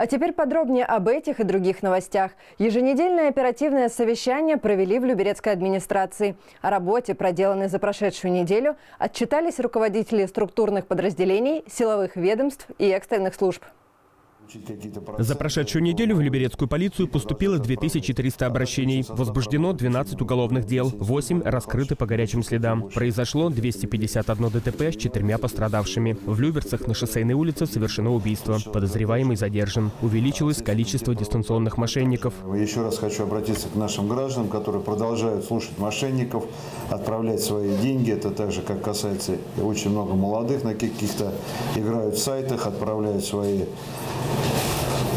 А теперь подробнее об этих и других новостях. Еженедельное оперативное совещание провели в Люберецкой администрации. О работе, проделанной за прошедшую неделю, отчитались руководители структурных подразделений, силовых ведомств и экстренных служб. За прошедшую неделю в Люберецкую полицию поступило 2300 обращений. Возбуждено 12 уголовных дел, 8 раскрыты по горячим следам. Произошло 251 ДТП с четырьмя пострадавшими. В Люберцах на шоссейной улице совершено убийство. Подозреваемый задержан. Увеличилось количество дистанционных мошенников. Еще раз хочу обратиться к нашим гражданам, которые продолжают слушать мошенников, отправлять свои деньги. Это также, как касается очень много молодых на каких-то играют в сайтах, отправляют свои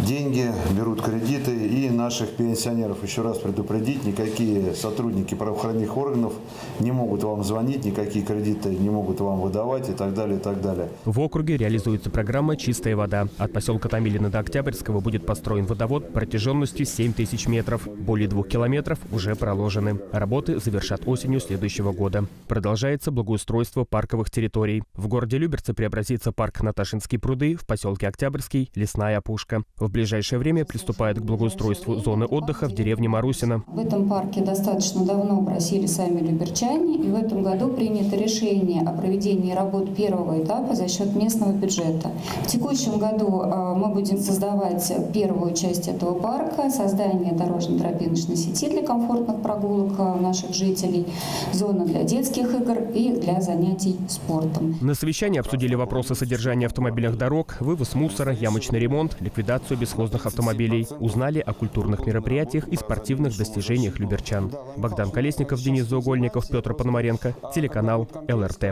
деньги, берут кредиты и наших пенсионеров. Еще раз предупредить, никакие сотрудники правоохранительных органов не могут вам звонить, никакие кредиты не могут вам выдавать и так далее, и так далее. В округе реализуется программа «Чистая вода». От поселка Томилина до Октябрьского будет построен водовод протяженностью 7 тысяч метров. Более двух километров уже проложены. Работы завершат осенью следующего года. Продолжается благоустройство парковых территорий. В городе Люберцы преобразится парк Наташинские пруды, в поселке Октябрьский – лесная опушка. В ближайшее время приступает к благоустройству зоны отдыха в деревне Марусина. В этом парке достаточно давно просили сами люберчане, и в этом году принято решение о проведении работ первого этапа за счет местного бюджета. В текущем году а, мы будем создавать первую часть этого парка, создание дорожно-тропиночной сети для комфортных прогулок а, наших жителей, зона для детских игр и для занятий спортом. На совещании обсудили вопросы содержания автомобильных дорог, вывоз мусора, ямочный ремонт, ликвидацию бесхозных автомобилей, узнали о культурных мероприятиях и спортивных достижениях люберчан. Богдан Колесников, Денис Заугольников, Петр Пономаренко, телеканал ЛРТ.